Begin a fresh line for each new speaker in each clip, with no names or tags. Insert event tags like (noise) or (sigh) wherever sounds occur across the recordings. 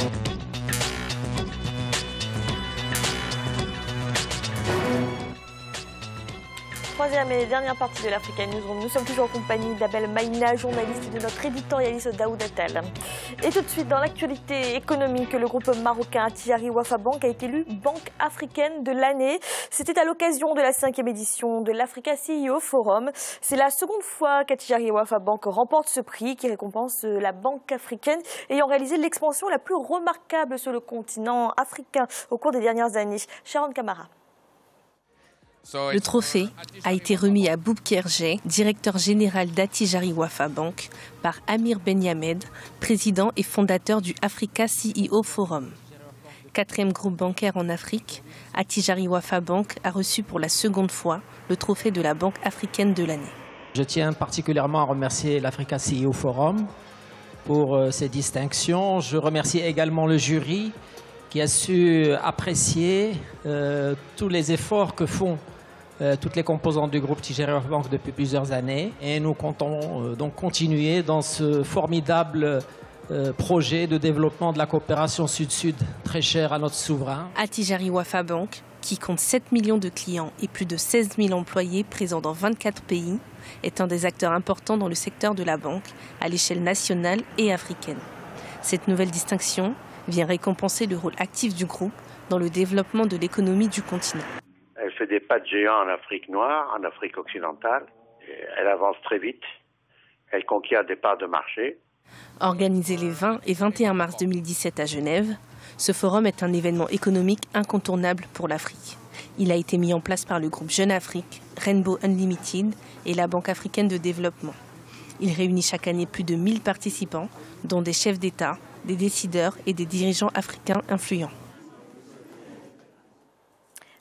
Thank you. Troisième et dernière partie de l'Africa News. Nous sommes toujours en compagnie d'Abel Maïna, journaliste et de notre éditorialiste Daoud Attal. Et tout de suite, dans l'actualité économique, le groupe marocain Atijari Wafa Bank a été élu Banque africaine de l'année. C'était à l'occasion de la cinquième édition de l'Africa CEO Forum. C'est la seconde fois qu'Atijari Wafa Bank remporte ce prix qui récompense la banque africaine ayant réalisé l'expansion la plus remarquable sur le continent africain au cours des dernières années. Sharon Kamara.
Le trophée a été remis à Boub Kerjé, directeur général d'Atijari Wafa Bank, par Amir Benyamed, président et fondateur du Africa CEO Forum. Quatrième groupe bancaire en Afrique, Atijari Wafa Bank a reçu pour la seconde fois le trophée de la Banque africaine de l'année.
Je tiens particulièrement à remercier l'Africa CEO Forum pour euh, ces distinctions. Je remercie également le jury qui a su apprécier euh, tous les efforts que font euh, toutes les composantes du groupe Tigeri Bank depuis plusieurs années. Et nous comptons euh, donc continuer dans ce formidable projet de développement de la coopération sud-sud très cher à notre souverain.
Atijari Wafa Bank, qui compte 7 millions de clients et plus de 16 000 employés présents dans 24 pays, est un des acteurs importants dans le secteur de la banque à l'échelle nationale et africaine. Cette nouvelle distinction vient récompenser le rôle actif du groupe dans le développement de l'économie du continent.
Elle fait des pas de géant en Afrique noire, en Afrique occidentale. Elle avance très vite. Elle conquiert des parts de marché.
Organisé les 20 et 21 mars 2017 à Genève, ce forum est un événement économique incontournable pour l'Afrique. Il a été mis en place par le groupe Jeune Afrique, Rainbow Unlimited et la Banque africaine de développement. Il réunit chaque année plus de 1000 participants, dont des chefs d'État, des décideurs et des dirigeants africains influents.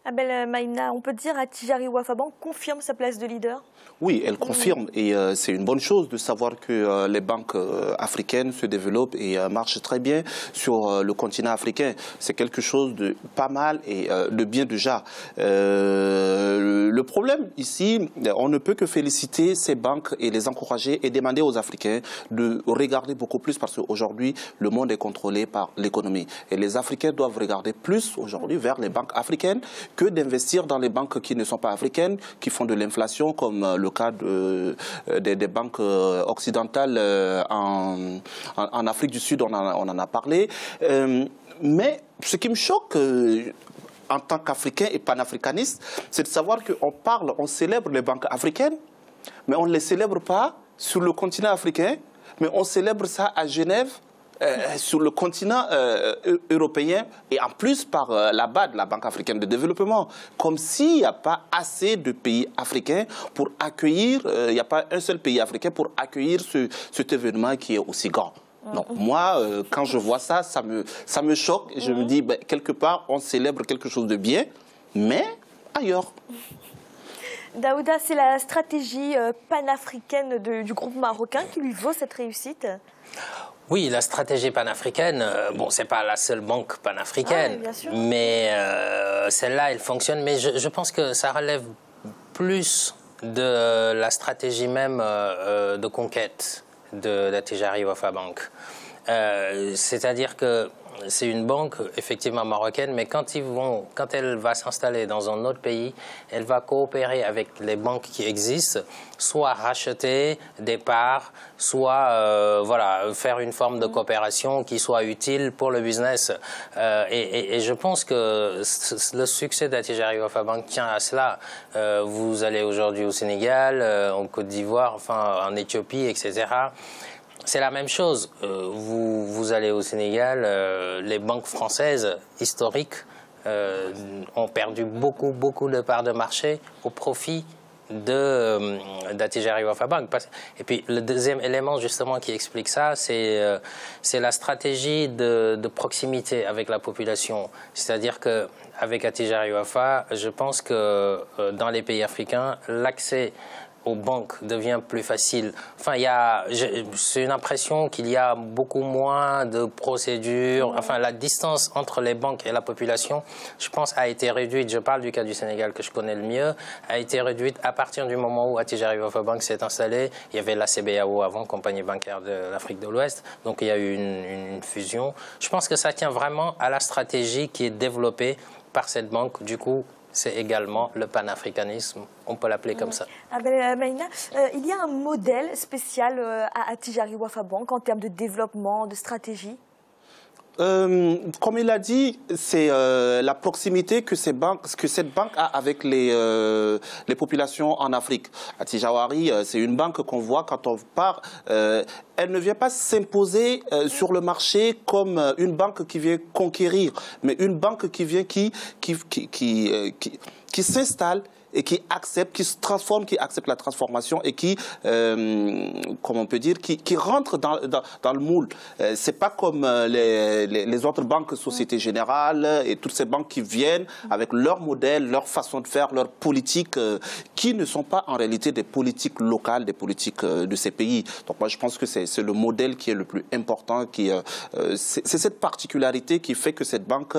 Abel Maïna, on peut dire à Tijari Wafaban confirme sa place de leader?
Oui, elle confirme et euh, c'est une bonne chose de savoir que euh, les banques euh, africaines se développent et marchent très bien sur le continent africain. C'est quelque chose de pas mal et de bien déjà. le problème ici, on ne peut que féliciter ces banques et les encourager et demander aux Africains de regarder beaucoup plus parce qu'aujourd'hui, le monde est contrôlé par l'économie. Et les Africains doivent regarder plus aujourd'hui vers les banques africaines que d'investir dans les banques qui ne sont pas africaines, qui font de l'inflation, comme euh, le cas euh, des, banques euh, occidentales en, Afrique du Sud, on en, a parlé. mais ce qui me choque en tant qu'Africain et panafricaniste, c'est de savoir qu'on parle, on célèbre les banques africaines, mais on ne les célèbre pas sur le continent africain, mais on célèbre ça à Genève euh, sur le continent euh, européen et en plus par euh, la BAD, la Banque africaine de développement, comme s'il n'y a pas assez de pays africains pour accueillir, il n'y a pas un seul pays africain pour accueillir ce, cet événement qui est aussi grand. Non, moi, quand je vois ça, ça me, ça me choque je me dis, ben, quelque part, on célèbre quelque chose de bien, mais ailleurs.
Daouda, c'est la stratégie panafricaine du groupe marocain qui lui vaut cette réussite?
Oui, la stratégie panafricaine, euh, bon, c'est pas la seule banque panafricaine, ah mais euh, celle-là, elle fonctionne. Mais je, pense que ça relève plus de la stratégie même euh, de conquête de la Tijari Wafa Bank. C'est-à-dire que c'est une banque effectivement marocaine, mais quand, ils vont, quand elle va s'installer dans un autre pays, elle va coopérer avec les banques qui existent, soit racheter des parts, soit euh, voilà, faire une forme de coopération qui soit utile pour le business. Euh, et, je pense que le succès d'Atijari Wafa Bank tient à cela. Euh, vous allez aujourd'hui au Sénégal, en Côte d'Ivoire, enfin en Éthiopie, etc. C'est la même chose. Euh, vous, allez au Sénégal, euh, les banques françaises historiques euh, ont perdu beaucoup, beaucoup de parts de marché au profit de d'Atijari Bank. Et puis le deuxième élément justement qui explique ça, c'est la stratégie de, de, proximité avec la population. C'est-à-dire que avec Atijari Wafa, je pense que dans les pays africains, l'accès aux banques devient plus facile. Enfin, il y a, c'est une impression qu'il y a beaucoup moins de procédures. Enfin, la distance entre les banques et la population, je pense, a été réduite. Je parle du cas du Sénégal que je connais le mieux, a été réduite à partir du moment où Atijari Bank s'est installé. Il y avait la CBAO avant, compagnie bancaire de l'Afrique de l'Ouest. Donc, il y a eu une, une fusion. Je pense que ça tient vraiment à la stratégie qui est développée par cette banque. Du coup, c'est également le panafricanisme, on peut l'appeler comme ça.
Ah ben, euh, euh, il y a un modèle spécial euh, à Atijari Wafa Bank en termes de développement, de stratégie?
Euh, comme il a dit, c'est euh, la proximité que, cette banque a avec les, euh, populations en Afrique. Atijawari, c'est une banque qu'on voit quand on part. elle ne vient pas s'imposer sur le marché comme une banque qui vient conquérir, mais une banque qui vient qui, qui, qui, qui s'installe et qui accepte, qui se transforme, qui accepte la transformation et qui, euh, comment on peut dire, qui, qui rentre dans, dans, dans, le moule. Euh, c'est pas comme euh, les, les, les, autres banques, Société Générale et toutes ces banques qui viennent avec leur modèle, leur façon de faire, leur politique, euh, qui ne sont pas en réalité des politiques locales, des politiques euh, de ces pays. Donc moi je pense que c'est le modèle qui est le plus important, qui c'est cette particularité qui fait que cette banque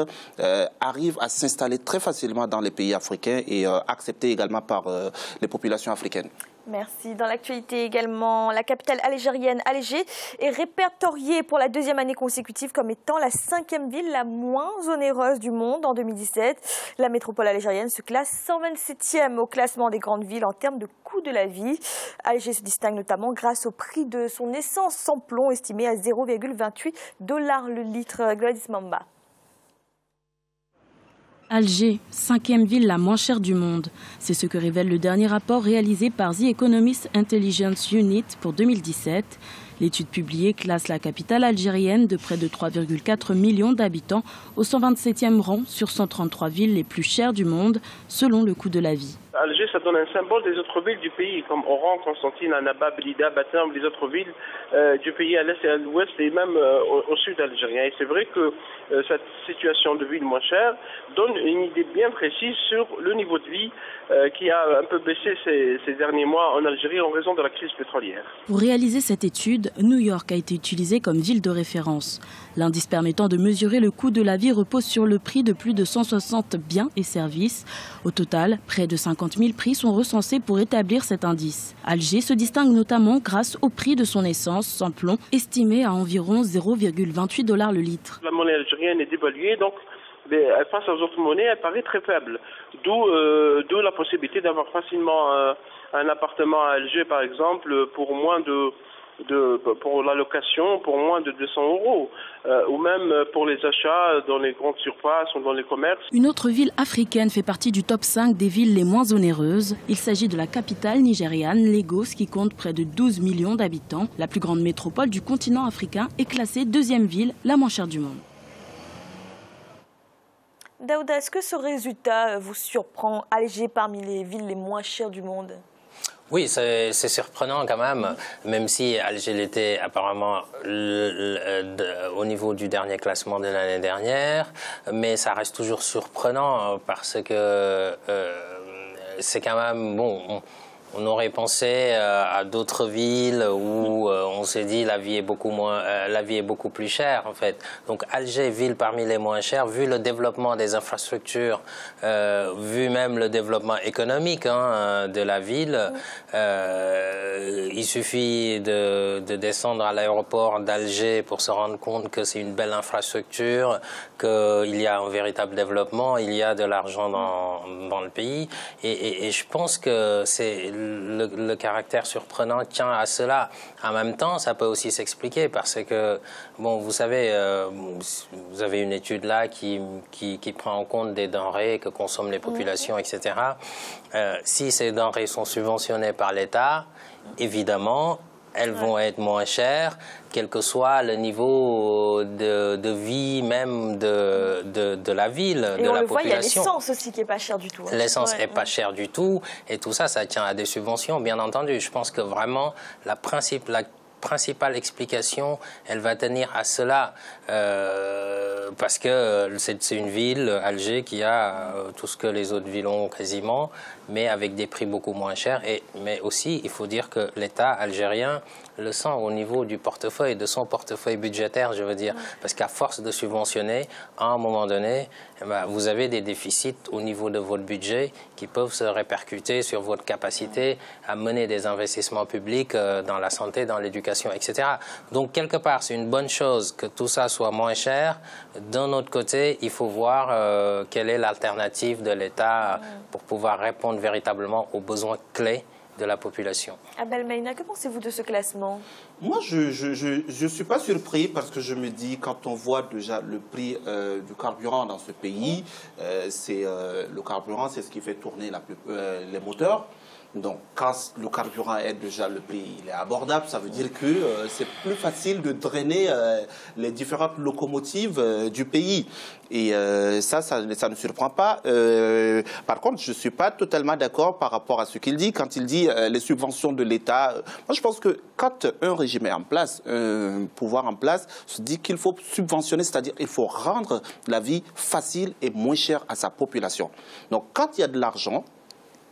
arrive à s'installer très facilement dans les pays africains et accepter également par euh, les populations africaines.
Merci. Dans l'actualité également, la capitale algérienne, Alger, est répertoriée pour la deuxième année consécutive comme étant la cinquième ville la moins onéreuse du monde en 2017. La métropole algérienne se classe 127e au classement des grandes villes en termes de coût de la vie. Alger se distingue notamment grâce au prix de son essence sans plomb estimé à 0,28 dollars le litre. Gladys Mamba.
Alger, cinquième ville la moins chère du monde. C'est ce que révèle le dernier rapport réalisé par The Economist Intelligence Unit pour 2017. L'étude publiée classe la capitale algérienne de près de 3,4 millions d'habitants au 127e rang sur 133 villes les plus chères du monde selon le coût de la vie.
Alger, ça donne un symbole des autres villes du pays, comme Oran, Constantine, Annaba, Blida, Batam, les autres villes euh, du pays à l'est et à l'ouest et même euh, au, sud algérien. Et c'est vrai que euh, cette situation de ville moins chère donne une idée bien précise sur le niveau de vie qui a un peu baissé ces, ces, derniers mois en Algérie en raison de la crise pétrolière.
Pour réaliser cette étude, New York a été utilisé comme ville de référence. L'indice permettant de mesurer le coût de la vie repose sur le prix de plus de 160 biens et services. Au total, près de 50 000 prix sont recensés pour établir cet indice. Alger se distingue notamment grâce au prix de son essence sans plomb, estimé à environ 0,28 dollars le litre.
La monnaie algérienne est dévaluée, donc face aux autres monnaies, elle paraît très faible. D'où euh, la possibilité d'avoir facilement euh, un appartement à Alger, par exemple, pour moins de pour la location pour moins de 200 euros, euh, ou même pour les achats dans les grandes surfaces ou dans les commerces.
Une autre ville africaine fait partie du top 5 des villes les moins onéreuses. Il s'agit de la capitale nigériane, Lagos, qui compte près de 12 millions d'habitants. La plus grande métropole du continent africain est classée deuxième ville la moins chère du monde.
Daouda, est-ce que ce résultat vous surprend Alger parmi les villes les moins chères du monde?
Oui, c'est surprenant quand même, même si Alger était apparemment au niveau du dernier classement de l'année dernière, mais ça reste toujours surprenant parce que euh, c'est quand même bon. On aurait pensé euh, à d'autres villes où euh, on s'est dit la vie est beaucoup moins, euh, la vie est beaucoup plus chère en fait. Donc Alger, ville parmi les moins chères, vu le développement des infrastructures, vu même le développement économique hein, de la ville, il suffit de, de descendre à l'aéroport d'Alger pour se rendre compte que c'est une belle infrastructure, qu'il y a un véritable développement, il y a de l'argent dans, dans, le pays, et, je pense que c'est le, caractère surprenant tient à cela. En même temps, ça peut aussi s'expliquer parce que, bon, vous savez, euh, vous avez une étude là qui, qui, prend en compte des denrées que consomment les populations, etc. Euh, si ces denrées sont subventionnées par l'État, évidemment, elles vont être moins chères, quel que soit le niveau de, vie même de, de, la ville,
et
de
on
la
le
population.
Voit, il y a l'essence aussi qui est pas chère du tout.
Hein. L'essence n'est pas chère du tout, et tout ça, ça tient à des subventions, bien entendu. Je pense que vraiment, la, principe, la principale explication, elle va tenir à cela, euh, parce que c'est une ville, Alger, qui a euh, tout ce que les autres villes ont quasiment, mais avec des prix beaucoup moins chers. Et, mais aussi, il faut dire que l'État algérien le sent au niveau du portefeuille, de son portefeuille budgétaire, je veux dire. Parce qu'à force de subventionner, à un moment donné, eh ben, vous avez des déficits au niveau de votre budget qui peuvent se répercuter sur votre capacité à mener des investissements publics euh, dans la santé, dans l'éducation, etc. Donc, quelque part, c'est une bonne chose que tout ça soit moins cher. D'un autre côté, il faut voir euh, quelle est l'alternative de l'État pour pouvoir répondre véritablement aux besoins clés de la population.
Abel Meina, que pensez-vous de ce classement?
Moi, je ne suis pas surpris parce que je me dis, quand on voit déjà le prix euh, du carburant dans ce pays, euh, c'est euh, le carburant, c'est ce qui fait tourner la, les moteurs. Donc, quand le carburant est déjà le prix, il est abordable, ça veut dire que euh, c'est plus facile de drainer euh, les différentes locomotives euh, du pays. Et ça, ça, ne surprend pas. par contre, je ne suis pas totalement d'accord par rapport à ce qu'il dit. Quand il dit les subventions de l'État, moi je pense que quand un régime est en place, un pouvoir en place, se dit qu'il faut subventionner, c'est-à-dire qu'il faut rendre la vie facile et moins chère à sa population. Donc, quand il y a de l'argent,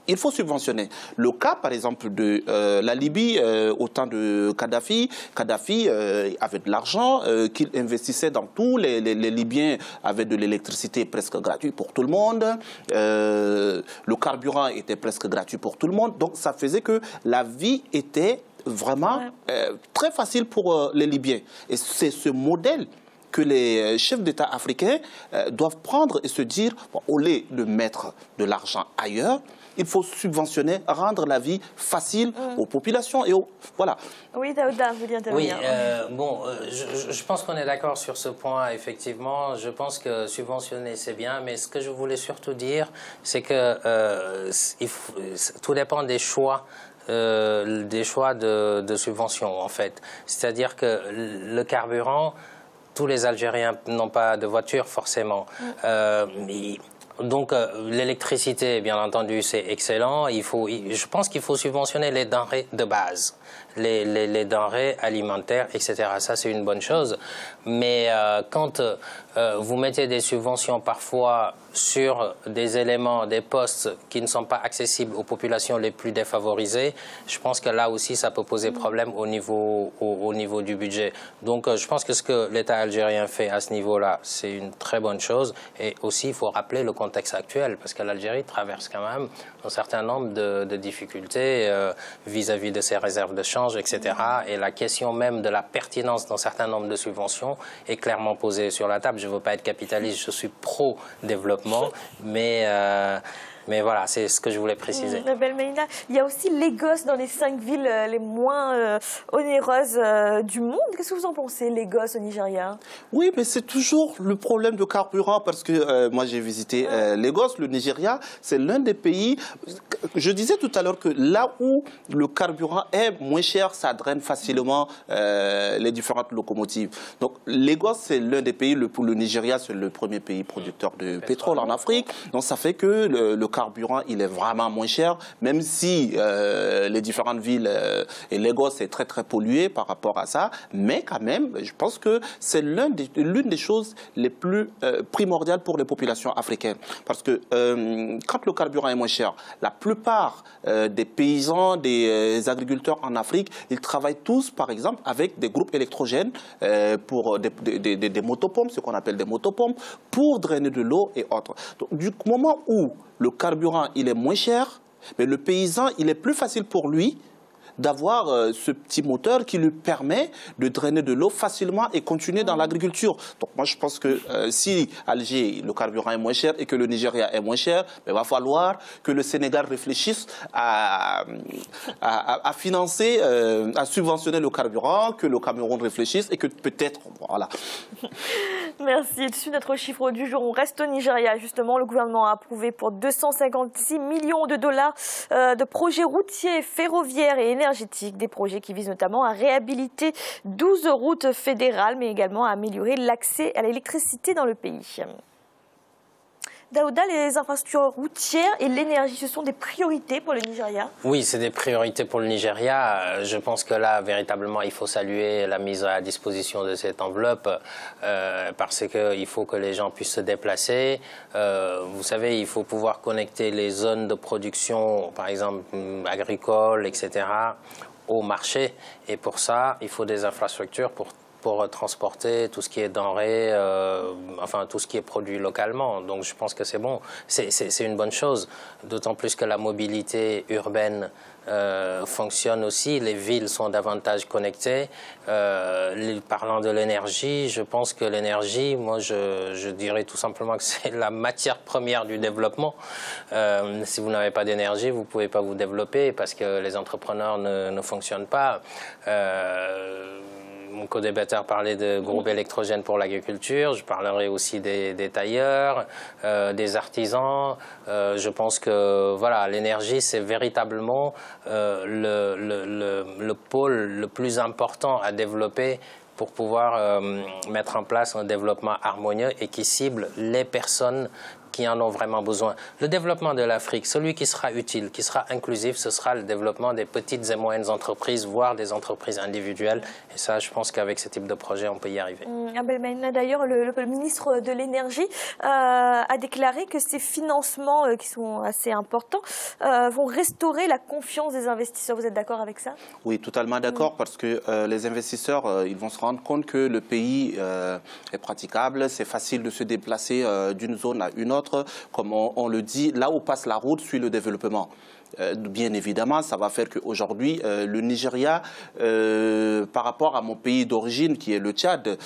il faut subventionner. Le cas, par exemple, de euh, la Libye euh, au temps de Kadhafi, Kadhafi euh, avait de l'argent qu'il investissait dans tout. Les, Libyens avaient de l'électricité presque gratuite pour tout le monde. le carburant était presque gratuit pour tout le monde. Donc, ça faisait que la vie était vraiment très facile pour les Libyens. Et c'est ce modèle que les chefs d'État africains doivent prendre et se dire, au lieu de mettre de l'argent ailleurs, il faut subventionner, rendre la vie facile mm. aux populations et aux... Voilà.
Oui, Daouda, vous intervenir.
Oui, euh, bon, euh, je, pense qu'on est d'accord sur ce point, effectivement. Je pense que subventionner, c'est bien, mais ce que je voulais surtout dire, c'est que euh, tout dépend des choix. des choix de, de subvention, en fait. C'est-à-dire que le carburant, tous les Algériens n'ont pas de voiture, forcément. Mm. Donc euh, l'électricité, bien entendu, c'est excellent. Il faut, je pense qu'il faut subventionner les denrées de base les, denrées alimentaires, etc. Ça, c'est une bonne chose. Mais euh, quand euh, vous mettez des subventions parfois sur des éléments, des postes qui ne sont pas accessibles aux populations les plus défavorisées, je pense que là aussi, ça peut poser problème au niveau, au, niveau du budget. Donc, euh, je pense que ce que l'État algérien fait à ce niveau-là, c'est une très bonne chose. Et aussi, il faut rappeler le contexte actuel, parce que l'Algérie traverse quand même un certain nombre de, difficultés vis-à-vis -vis de ses réserves de etc. Et la question même de la pertinence d'un certain nombre de subventions est clairement posée sur la table. Je ne veux pas être capitaliste, je suis pro-développement, mais euh, mais voilà, c'est ce que je voulais préciser.
Mmh, belle il y a aussi Lagos dans les cinq villes euh, les moins euh, onéreuses euh, du monde. Qu'est-ce que vous en pensez, Lagos au Nigeria?
Oui, mais c'est toujours le problème de carburant parce que moi j'ai visité Lagos, le Nigeria, c'est l'un des pays. Je disais tout à l'heure que là où le carburant est moins cher, ça draine facilement les différentes locomotives. Donc Lagos, c'est l'un des pays, le, le Nigeria, c'est le premier pays producteur de pétrole en Afrique. Donc ça fait que le, le carburant, il est vraiment moins cher, même si euh, les différentes villes euh, et Lagos est très très pollué par rapport à ça, mais quand même, je pense que c'est l'une des, choses les plus euh, primordiales pour les populations africaines. Parce que quand le carburant est moins cher, la plupart des paysans, des agriculteurs en Afrique, ils travaillent tous, par exemple, avec des groupes électrogènes pour des, motopompes, ce qu'on appelle des motopompes, pour drainer de l'eau et autres. Du moment où le carburant, il est moins cher, mais le paysan, il est plus facile pour lui d'avoir euh, ce petit moteur qui lui permet de drainer de l'eau facilement et continuer dans l'agriculture. Donc moi je pense que euh, si Alger, le carburant est moins cher et que le Nigeria est moins cher, il va falloir que le Sénégal réfléchisse à, à, financer, euh, à subventionner le carburant, que le Cameroun réfléchisse et que peut-être, voilà. (laughs)
Merci. Dessus notre chiffre du jour, on reste au Nigeria. Justement, le gouvernement a approuvé pour 256 millions de dollars de projets routiers, ferroviaires et énergétiques des projets qui visent notamment à réhabiliter 12 routes fédérales, mais également à améliorer l'accès à l'électricité dans le pays. Daouda, les infrastructures routières et l'énergie, ce sont des priorités pour le Nigeria
Oui, c'est des priorités pour le Nigeria. Je pense que là, véritablement, il faut saluer la mise à disposition de cette enveloppe euh, parce qu'il faut que les gens puissent se déplacer. Euh, vous savez, il faut pouvoir connecter les zones de production, par exemple agricoles, etc., au marché. Et pour ça, il faut des infrastructures pour pour transporter tout ce qui est denrée, euh, enfin tout ce qui est produit localement. Donc je pense que c'est bon, c'est une bonne chose, d'autant plus que la mobilité urbaine euh, fonctionne aussi, les villes sont davantage connectées. Euh, parlant de l'énergie, je pense que l'énergie, moi je, dirais tout simplement que (laughs) c'est la matière première du développement. Si vous n'avez pas d'énergie, vous ne pouvez pas vous développer parce que les entrepreneurs ne, ne fonctionnent pas. Mon co-débatteur parlait de groupes électrogènes pour l'agriculture. Je parlerai aussi des, tailleurs, euh, des artisans. Euh, je pense que voilà, l'énergie, c'est véritablement euh, le, le, pôle le plus important à développer pour pouvoir mettre en place un développement harmonieux et qui cible les personnes qui en ont vraiment besoin. Le développement de l'Afrique, celui qui sera utile, qui sera inclusif, ce sera le développement des petites et moyennes entreprises, voire des entreprises individuelles. Et ça, je pense qu'avec ce type de projet, on peut y arriver.
Mmh, D'ailleurs, le, ministre de l'Énergie euh, a déclaré que ces financements, euh, qui sont assez importants, euh, vont restaurer la confiance des investisseurs. Vous êtes d'accord avec ça?
Oui, totalement d'accord, parce que les investisseurs, ils vont se rendre compte que le pays est praticable, c'est facile de se déplacer d'une zone à une autre comme on, le dit, là où passe la route suit le développement. Euh, bien évidemment, ça va faire qu'aujourd'hui, euh, le Nigeria, euh, par rapport à mon pays d'origine, qui est le Tchad,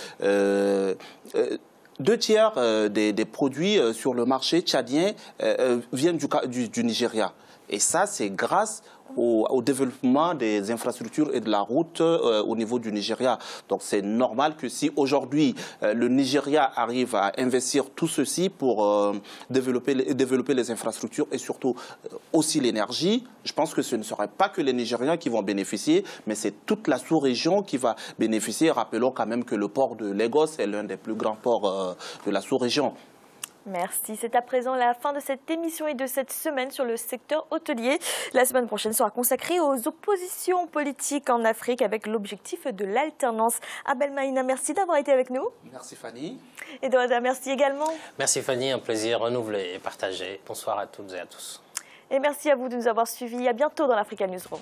deux tiers des, produits sur le marché tchadien viennent du, du Nigeria. Et ça, c'est grâce au, développement des infrastructures et de la route euh, au niveau du Nigeria. Donc c'est normal que si aujourd'hui euh, le Nigeria arrive à investir tout ceci pour euh, développer, développer les infrastructures et surtout aussi l'énergie, je pense que ce ne serait pas que les Nigériens qui vont bénéficier, mais c'est toute la sous-région qui va bénéficier. Rappelons quand même que le port de Lagos est l'un des plus grands ports de la sous-région.
Merci. C'est à présent la fin de cette émission et de cette semaine sur le secteur hôtelier. La semaine prochaine sera consacrée aux oppositions politiques en Afrique avec l'objectif de l'alternance. Abel Maïna, merci d'avoir été avec nous.
Merci Fanny.
Et Dorada, merci également.
Merci Fanny, un plaisir renouvelé et partagé. Bonsoir à toutes et à tous.
Et merci à vous de nous avoir suivis. À bientôt dans l'Africa Newsroom.